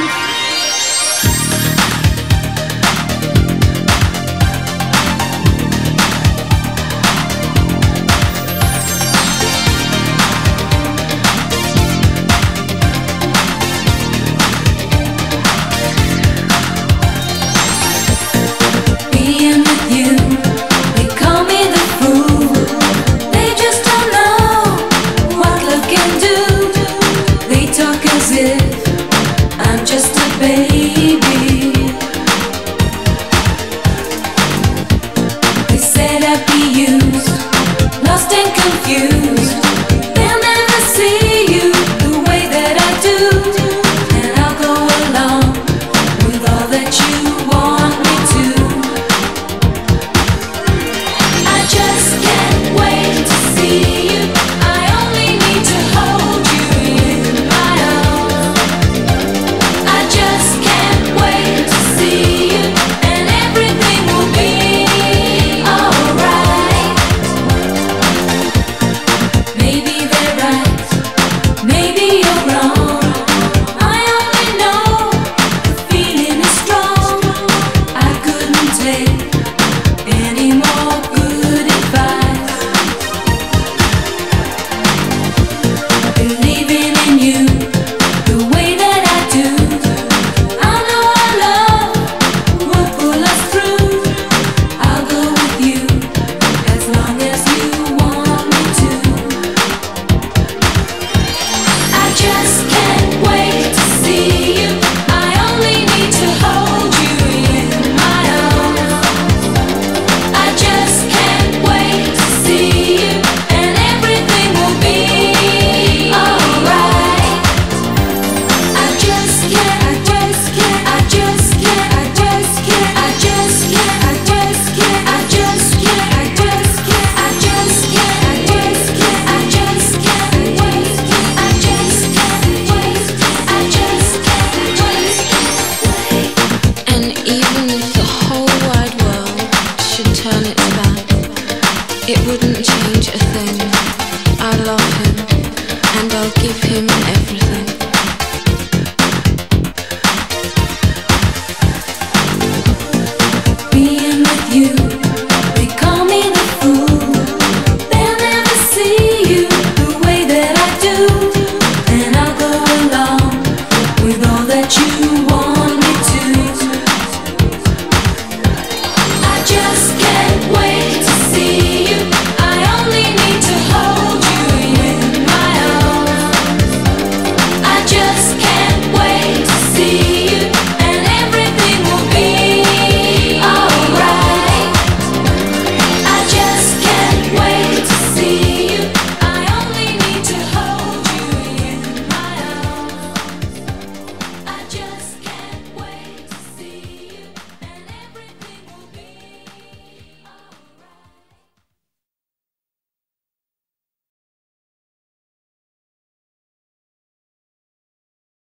Peace. you. it wouldn't